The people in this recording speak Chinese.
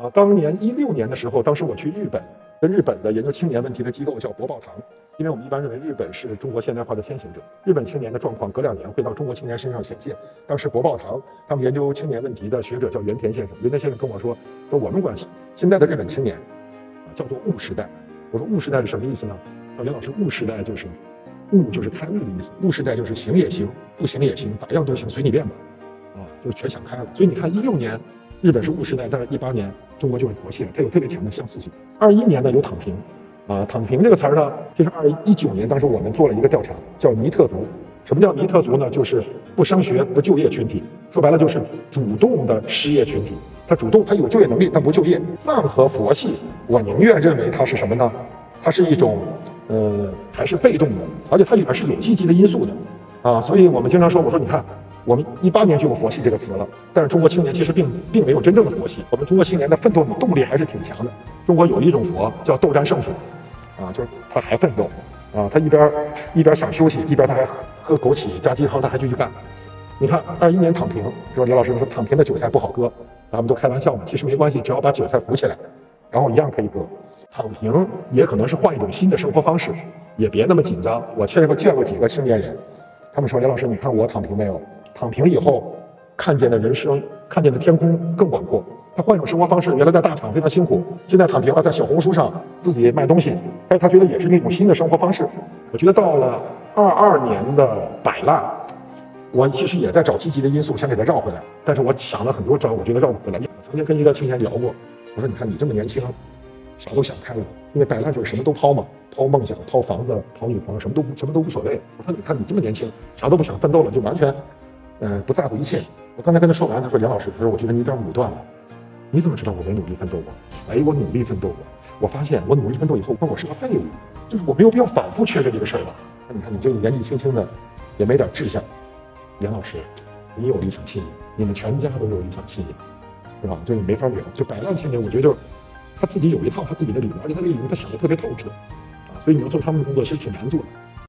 啊，当年一六年的时候，当时我去日本，跟日本的研究青年问题的机构叫博报堂，因为我们一般认为日本是中国现代化的先行者，日本青年的状况隔两年会到中国青年身上显现。当时博报堂他们研究青年问题的学者叫原田先生，原田先生跟我说，说我们管现在的日本青年啊叫做物时代。我说物时代是什么意思呢？说袁老师，物时代就是物就是开悟的意思，物时代就是行也行，不行也行，咋样都行，随你便吧。啊，就是全想开了。所以你看，一六年日本是物时代，但是一八年中国就是佛系了，它有特别强的相似性。二一年呢有躺平，啊，躺平这个词儿呢，就是二一九年当时我们做了一个调查，叫尼特族。什么叫尼特族呢？就是不升学不就业群体，说白了就是主动的失业群体。他主动，他有就业能力，但不就业。藏和佛系，我宁愿认为它是什么呢？它是一种，呃，还是被动的，而且它里边是有积极的因素的，啊，所以我们经常说，我说你看。我们一八年就有“佛系”这个词了，但是中国青年其实并并没有真正的佛系。我们中国青年的奋斗动力还是挺强的。中国有一种佛叫斗战胜佛，啊，就是他还奋斗，啊，他一边一边想休息，一边他还喝枸杞加鸡汤，他还继续干。你看，二一年躺平，说？李老师说躺平的韭菜不好割，咱们都开玩笑嘛。其实没关系，只要把韭菜扶起来，然后一样可以割。躺平也可能是换一种新的生活方式，也别那么紧张。我确实见过几个青年人，他们说：“李老师，你看我躺平没有？”躺平以后，看见的人生，看见的天空更广阔。他换一种生活方式，原来在大厂非常辛苦，现在躺平了，在小红书上自己卖东西。哎，他觉得也是那种新的生活方式。我觉得到了二二年的摆烂，我其实也在找积极的因素，想给他绕回来。但是我想了很多招，我觉得绕不回来。我曾经跟一个青年聊过，我说：“你看你这么年轻，啥都想开了，因为摆烂就是什么都抛嘛，抛梦想，抛房子，抛女朋友，什么都什么都无所谓。”我说：“你看你这么年轻，啥都不想奋斗了，就完全。”嗯，不在乎一切。我刚才跟他说完，他说：“杨老师，他说我觉得你有点武断了。你怎么知道我没努力奋斗过？哎，我努力奋斗过。我发现我努力奋斗以后，我是个废物，就是我没有必要反复确认这个事儿了。那你看，你就年纪轻轻的，也没点志向。杨老师，你有理想信念，你们全家都有理想信念，是吧？就你没法聊。就摆烂青年，我觉得就是他自己有一套他自己的理论，而且他这个理论他想的特别透彻啊。所以你要做他们的工作，其实挺难做的。